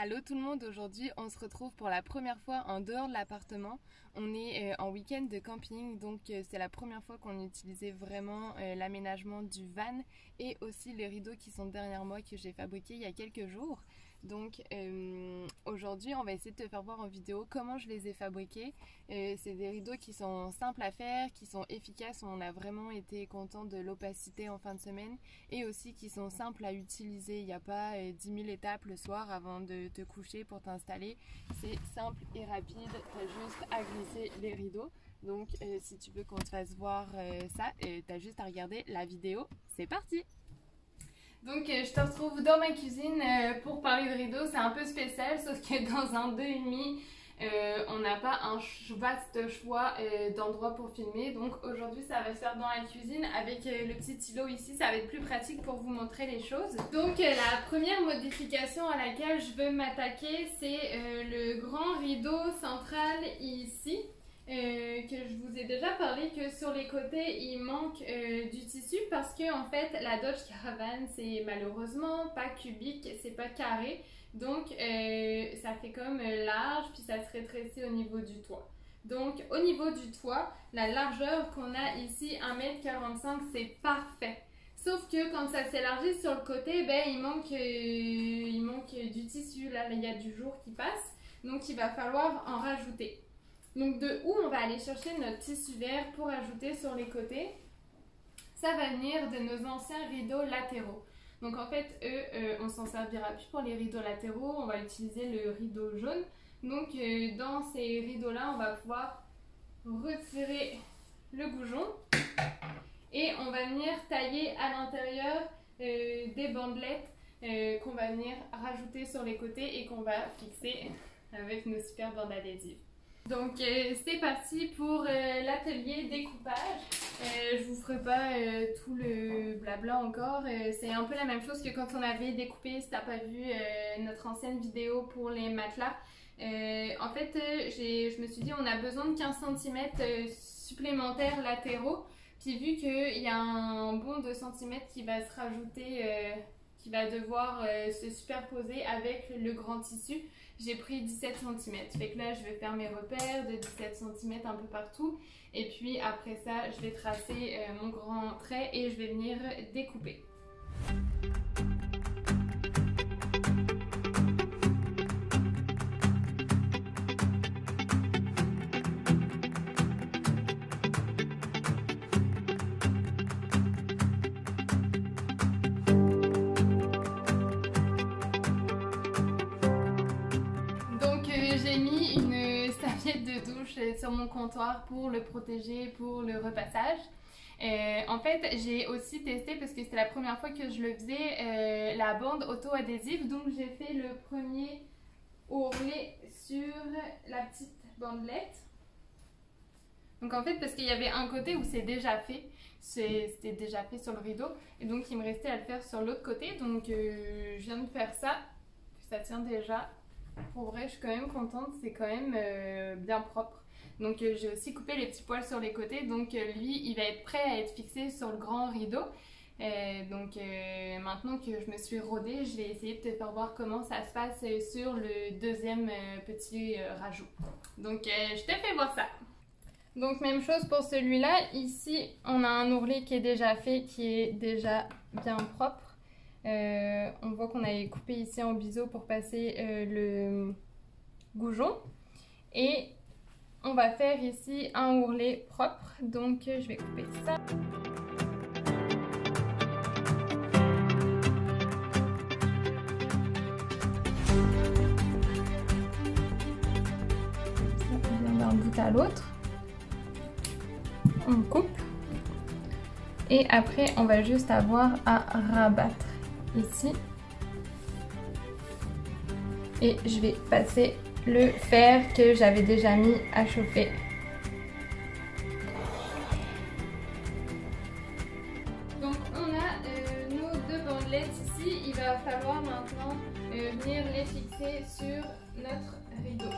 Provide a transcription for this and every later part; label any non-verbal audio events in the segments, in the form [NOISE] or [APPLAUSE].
Allô tout le monde, aujourd'hui on se retrouve pour la première fois en dehors de l'appartement. On est euh, en week-end de camping, donc euh, c'est la première fois qu'on utilisait vraiment euh, l'aménagement du van et aussi les rideaux qui sont derrière moi que j'ai fabriqués il y a quelques jours. Donc euh, aujourd'hui, on va essayer de te faire voir en vidéo comment je les ai fabriqués. Euh, c'est des rideaux qui sont simples à faire, qui sont efficaces. On a vraiment été content de l'opacité en fin de semaine et aussi qui sont simples à utiliser. Il n'y a pas euh, 10 000 étapes le soir avant de te coucher pour t'installer. C'est simple et rapide. Tu juste à glisser les rideaux. Donc euh, si tu veux qu'on te fasse voir euh, ça, tu as juste à regarder la vidéo. C'est parti donc euh, je te retrouve dans ma cuisine euh, pour parler de rideaux. C'est un peu spécial, [LAUGHS] sauf que dans un 2,5, euh, on n'a pas un vaste choix euh, d'endroits pour filmer. Donc aujourd'hui, ça va se faire dans la cuisine avec le petit îlot ici. Ça va être plus pratique pour vous montrer les choses. Donc la première modification à laquelle je veux m'attaquer, c'est le grand rideau central ici. Euh, que je vous ai déjà parlé que sur les côtés il manque euh, du tissu parce que en fait la Dodge Caravan c'est malheureusement pas cubique, c'est pas carré donc euh, ça fait comme large puis ça se rétrécit au niveau du toit. Donc au niveau du toit, la largeur qu'on a ici 1m45 c'est parfait. Sauf que quand ça s'élargit sur le côté, ben il manque, il manque du tissu, là il y a du jour qui passe donc il va falloir en rajouter. Donc de où on va aller chercher notre tissu vert pour ajouter sur les côtés Ça va venir de nos anciens rideaux latéraux. Donc en fait, eux, euh, on s'en servira plus pour les rideaux latéraux, on va utiliser le rideau jaune. Donc euh, dans ces rideaux-là, on va pouvoir retirer le goujon et on va venir tailler à l'intérieur euh, des bandelettes qu'on va venir rajouter sur les côtés et qu'on va fixer avec nos super bandes adhésives. Donc euh, c'est parti pour euh, l'atelier découpage. Euh, je vous ferai pas euh, tout le blabla encore. C'est un peu la même chose que quand on avait découpé, si t'as pas vu notre ancienne vidéo pour les matelas. En fait, je me suis dit on a besoin de 15 cm supplémentaires latéraux. Puis vu qu'il y a un bon 2 cm qui va se rajouter, qui va devoir euh, se superposer avec le grand tissu, j'ai pris 17 cm. Fait que là, je vais faire mes repères de 17 cm un peu partout. Et puis après ça, je vais tracer euh, mon grand trait et je vais venir découper. Sur mon comptoir pour le protéger pour le repassage. Euh, en fait, j'ai aussi testé parce que c'était la première fois que je le faisais euh, la bande auto-adhésive. Donc j'ai fait le premier ourlet sur la petite bandelette. Donc en fait, parce qu'il y avait un côté où c'est déjà fait, c'était déjà fait sur le rideau, et donc il me restait à le faire sur l'autre côté. Donc euh, je viens de faire ça, ça tient déjà pour vrai, je suis quand même contente, c'est quand même euh, bien propre. Donc euh, j'ai aussi coupé les petits poils sur les côtés, donc euh, lui, il va être prêt à être fixé sur le grand rideau. Euh, donc maintenant que je me suis rodée, je vais essayer de te faire voir comment ça se passe sur le deuxième petit rajout. Donc je te fais voir ça. Donc même chose pour celui-là. Ici, on a un ourlet qui est déjà fait, qui est déjà bien propre. On voit qu'on avait coupé ici en biseau pour passer le goujon. Et on va faire ici un ourlet propre. Donc euh, je vais couper ça. D'un bout à l'autre. On coupe. Et après, on va juste avoir à rabattre ici. Et je vais passer le fer que j'avais déjà mis à chauffer. Donc on a euh, nos deux bandelettes ici. Il va falloir maintenant euh, venir les fixer sur notre rideau.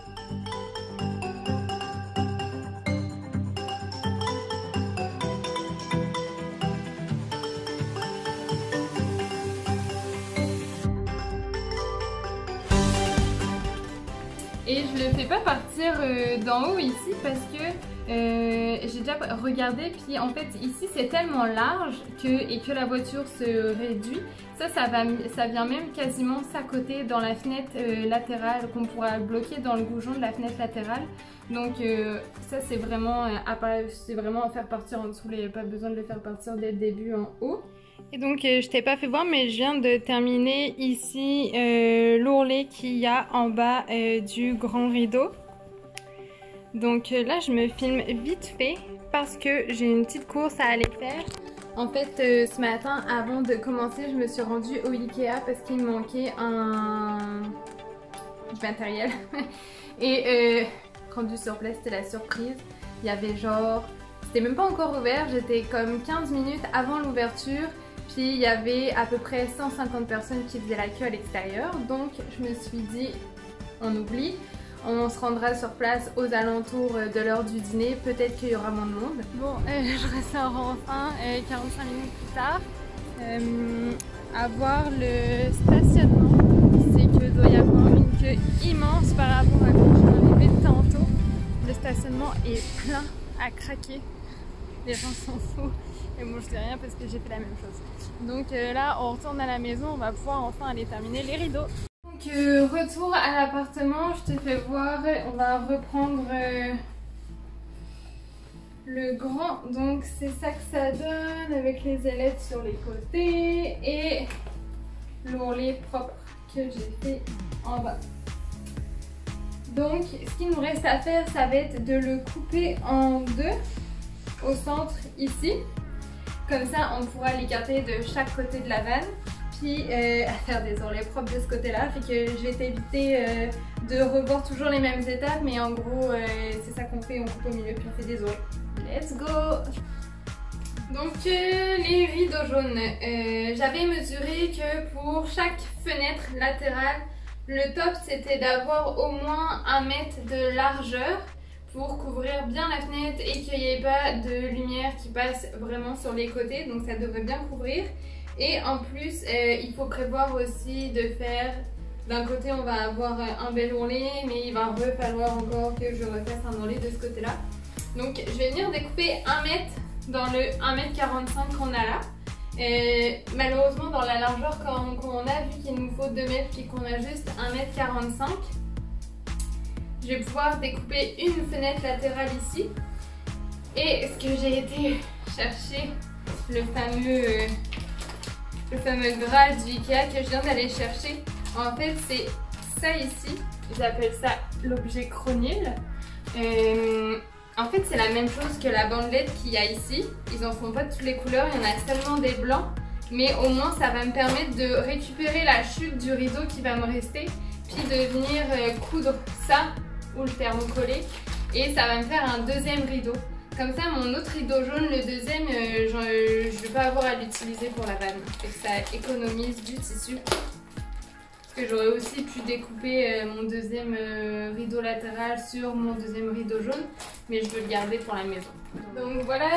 Le fais pas partir euh, d'en haut ici parce que euh, j'ai déjà regardé puis en fait ici c'est tellement large que, et que la voiture se réduit. Ça, ça, va, ça vient même quasiment s'accoter dans la fenêtre euh, latérale qu'on pourra bloquer dans le goujon de la fenêtre latérale. Donc ça c'est vraiment, c'est vraiment à faire partir en dessous, il n'y a pas besoin de le faire partir dès le début en haut. Et donc, euh, je t'ai pas fait voir, mais je viens de terminer ici euh, l'ourlet qu'il y a en bas euh, du grand rideau. Donc là, je me filme vite fait parce que j'ai une petite course à aller faire. En fait, ce matin, avant de commencer, je me suis rendue au Ikea parce qu'il me manquait un... du matériel. [LAUGHS] Et rendu sur place, c'était la surprise. Il y avait genre... C'était même pas encore ouvert, j'étais comme 15 minutes avant l'ouverture puis il y avait à peu près 150 personnes qui faisaient la queue à l'extérieur. Donc je me suis dit, on oublie. On se rendra sur place aux alentours de l'heure du dîner. Peut-être qu'il y aura moins de monde. Bon, euh, [LAUGHS] je ressors enfin 45 minutes plus tard. Euh, à voir le stationnement, c'est que doit y avoir une queue immense par rapport à quand je suis arrivée tantôt. Le stationnement est plein à craquer. Les gens. Et moi je dis rien parce que j'ai fait la même chose. Donc euh, là on retourne à la maison, on va pouvoir enfin aller terminer les rideaux. Donc euh, retour à l'appartement, je te fais voir, on va reprendre euh, le grand. Donc c'est ça que ça donne avec les ailettes sur les côtés et l'ourlet propre que j'ai fait en bas. Donc ce qu'il nous reste à faire ça va être de le couper en deux au centre ici. Comme ça, on pourra l'écarter de chaque côté de la vanne. Puis euh, à faire des ourlets propres de ce côté-là. Fait que je vais euh, de revoir toujours les mêmes étapes. Mais en gros, euh, c'est ça qu'on fait. On coupe au milieu puis on fait des ourlets. Let's go donc les rideaux jaunes, j'avais mesuré que pour chaque fenêtre latérale, le top c'était d'avoir au moins un mètre de largeur pour couvrir bien la fenêtre et qu'il n'y ait pas de lumière qui passe vraiment sur les côtés. Donc ça devrait bien couvrir. Et en plus, euh, il faut prévoir aussi de faire... D'un côté, on va avoir un bel ourlet, mais il va falloir encore que je refasse un ourlet de ce côté-là. Donc je vais venir découper 1 mètre dans le 1m45 qu'on a là. Malheureusement, dans la largeur qu'on a, vu qu'il nous faut 2 mètres puis qu'on a juste 1m45, je vais pouvoir découper une fenêtre latérale ici. Et ce que j'ai été [LAUGHS] chercher, le fameux, le fameux Graal du Ikea que je viens d'aller chercher, en fait c'est ça ici. J'appelle ça l'objet chronile. Euh, en fait c'est la même chose que la bandelette qu'il y a ici. Ils en font pas toutes les couleurs, il y en a seulement des blancs. Mais au moins ça va me permettre de récupérer la chute du rideau qui va me rester. Puis de venir euh, coudre ça ou le thermocoller et ça va me faire un deuxième rideau. Comme ça, mon autre rideau jaune, le deuxième, euh, je ne vais pas avoir à l'utiliser pour la vanne. Et ça économise du tissu. Parce que j'aurais aussi pu découper euh, mon deuxième euh, rideau latéral sur mon deuxième rideau jaune. Mais je veux le garder pour la maison. Donc voilà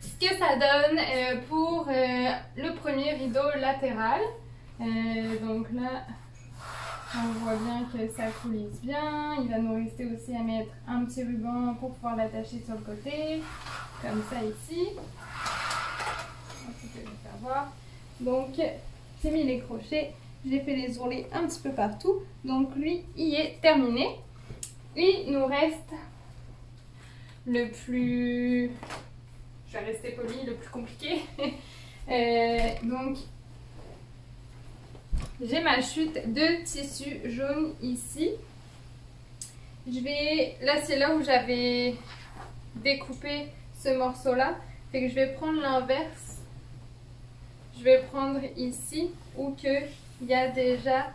ce que ça donne pour le premier rideau latéral. donc là, on voit bien que ça coulisse bien. Il va nous rester aussi à mettre un petit ruban pour pouvoir l'attacher sur le côté. Comme ça ici. Donc, j'ai mis les crochets. J'ai fait les ourlets un petit peu partout. Donc lui, il est terminé. Il nous reste le plus... Je vais rester poli, le plus compliqué. [LAUGHS] Euh, donc j'ai ma chute de tissu jaune ici. Je vais... Là, c'est là où j'avais découpé ce morceau-là. Fait que je vais prendre l'inverse. Je vais prendre ici où que il y a déjà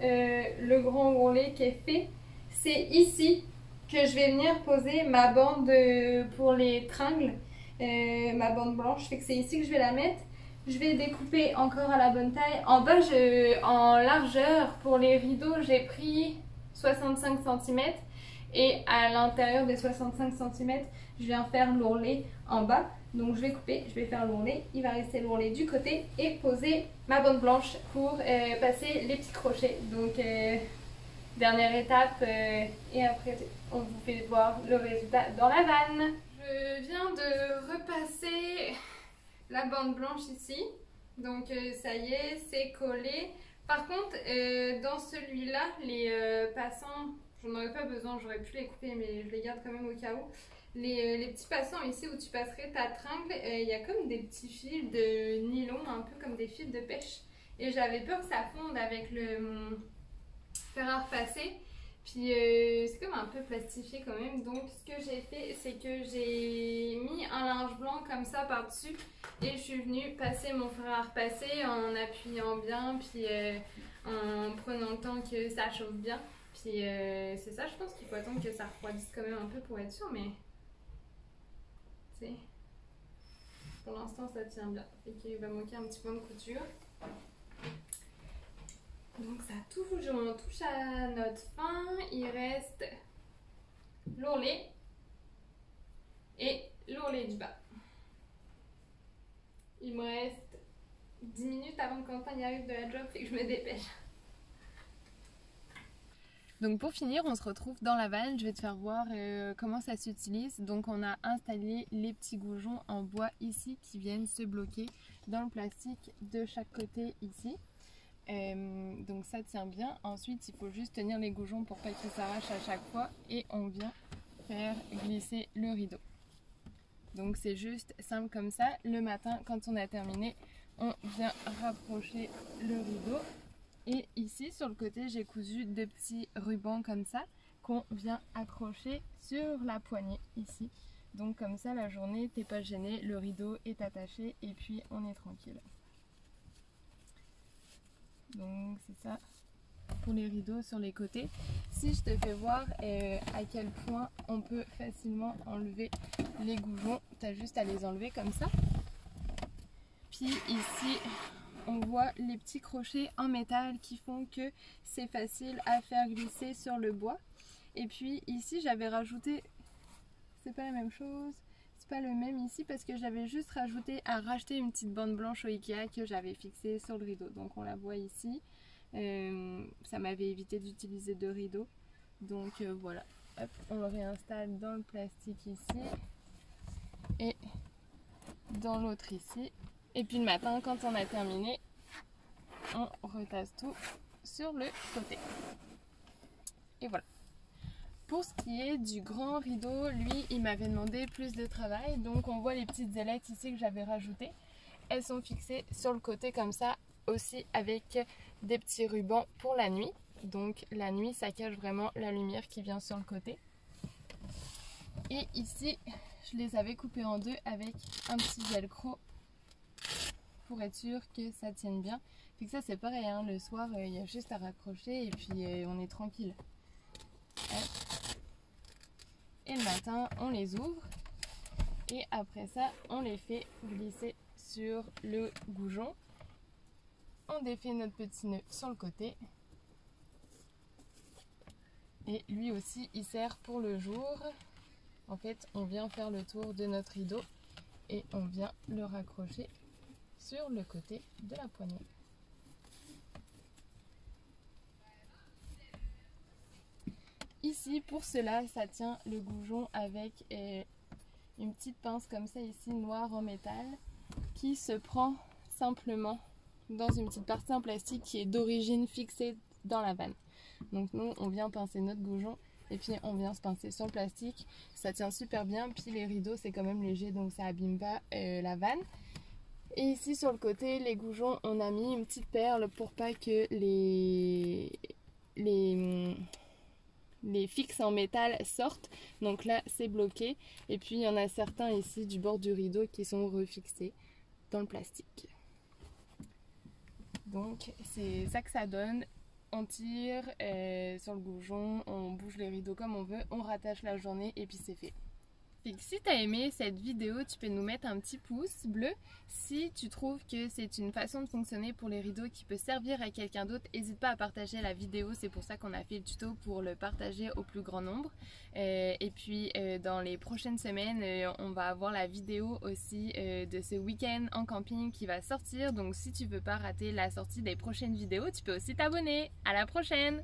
euh, le grand ourlet qui est fait. C'est ici que je vais venir poser ma bande pour les tringles, euh, ma bande blanche. Fait que c'est ici que je vais la mettre. Je vais découper encore à la bonne taille. En bas, en largeur, pour les rideaux, j'ai pris 65 cm. Et à l'intérieur des 65 cm, je viens faire l'ourlet en bas. Donc je vais couper, je vais faire l'ourlet. Il va rester l'ourlet du côté et poser ma bande blanche pour euh, passer les petits crochets. Donc euh, Dernière étape et après on vous fait voir le résultat dans la vanne. Je viens de repasser la bande blanche ici. Donc ça y est, c'est collé. Par contre, dans celui-là, les passants, j'en aurais pas besoin, j'aurais pu les couper mais je les garde quand même au cas où. Les, les, petits passants ici où tu passerais ta tringle, il y a comme des petits fils de nylon, un peu comme des fils de pêche. Et j'avais peur que ça fonde avec le mon fer à repasser. Puis euh, c'est comme un peu plastifié quand même. Donc ce que j'ai fait, c'est que j'ai mis un linge blanc comme ça par-dessus. Et je suis venue passer mon fer à repasser en appuyant bien. Puis euh, en prenant le temps que ça chauffe bien. Puis euh, c'est ça, je pense qu'il faut attendre que ça refroidisse quand même un peu pour être sûr. Mais c'est... Pour l'instant ça tient bien. Et qu'il va manquer un petit point de couture. Donc ça touche, on touche à notre fin. Il reste l'ourlet et l'ourlet du bas. Il me reste 10 minutes avant que Quentin arrive de la job et que je me dépêche. Donc pour finir, on se retrouve dans la vanne. Je vais te faire voir euh, comment ça s'utilise. Donc on a installé les petits goujons en bois ici qui viennent se bloquer dans le plastique de chaque côté ici. Euh, donc ça tient bien. Ensuite, il faut juste tenir les goujons pour pas qu'ils s'arrachent à chaque fois. Et on vient faire glisser le rideau. Donc c'est juste simple comme ça. Le matin, quand on a terminé, on vient rapprocher le rideau. Et ici, sur le côté, j'ai cousu deux petits rubans comme ça qu'on vient accrocher sur la poignée ici. Donc comme ça, la journée, t'es pas gêné, le rideau est attaché et puis on est tranquille. Donc c'est ça pour les rideaux sur les côtés. Si je te fais voir euh, à quel point on peut facilement enlever les goujons, tu juste à les enlever comme ça. Puis ici, on voit les petits crochets en métal qui font que c'est facile à faire glisser sur le bois. Et puis ici, j'avais rajouté, c'est pas la même chose, le même ici parce que j'avais juste rajouté à racheter une petite bande blanche au Ikea que j'avais fixée sur le rideau. Donc on la voit ici. Euh, ça m'avait évité d'utiliser deux rideaux. Donc euh, voilà, on le réinstalle dans le plastique ici et dans l'autre ici. Et puis le matin, quand on a terminé, on retasse tout sur le côté. Et voilà. Pour ce qui est du grand rideau, lui, il m'avait demandé plus de travail. Donc on voit les petites ailettes ici que j'avais rajoutées. Elles sont fixées sur le côté comme ça, aussi avec des petits rubans pour la nuit. Donc la nuit, ça cache vraiment la lumière qui vient sur le côté. Et ici, je les avais coupés en deux avec un petit velcro pour être sûr que ça tienne bien. Puis ça c'est pareil, hein. le soir euh, il y a juste à raccrocher et puis euh, on est tranquille. Et le matin on les ouvre et après ça on les fait glisser sur le goujon. On défait notre petit nœud sur le côté. Et lui aussi il sert pour le jour. En fait on vient faire le tour de notre rideau et on vient le raccrocher sur le côté de la poignée. Ici, pour cela, ça tient le goujon avec euh, une petite pince comme ça ici, noire en métal, qui se prend simplement dans une petite partie en plastique qui est d'origine fixée dans la vanne. Donc nous, on vient pincer notre goujon et puis on vient se pincer sur le plastique. Ça tient super bien, puis les rideaux, c'est quand même léger, donc ça abîme pas euh, la vanne. Et ici sur le côté, les goujons, on a mis une petite perle pour pas que les, les, les fixes en métal sortent. Donc là, c'est bloqué. Et puis, il y en a certains ici du bord du rideau qui sont refixés dans le plastique. Donc, c'est ça que ça donne. On tire euh, sur le goujon, on bouge les rideaux comme on veut, on rattache la journée et puis c'est fait si tu as aimé cette vidéo, tu peux nous mettre un petit pouce bleu. Si tu trouves que c'est une façon de fonctionner pour les rideaux qui peut servir à quelqu'un d'autre, n'hésite pas à partager la vidéo. C'est pour ça qu'on a fait le tuto pour le partager au plus grand nombre. Euh, et puis euh, dans les prochaines semaines, euh, on va avoir la vidéo aussi de ce week-end en camping qui va sortir. Donc si tu veux pas rater la sortie des prochaines vidéos, tu peux aussi t'abonner. À la prochaine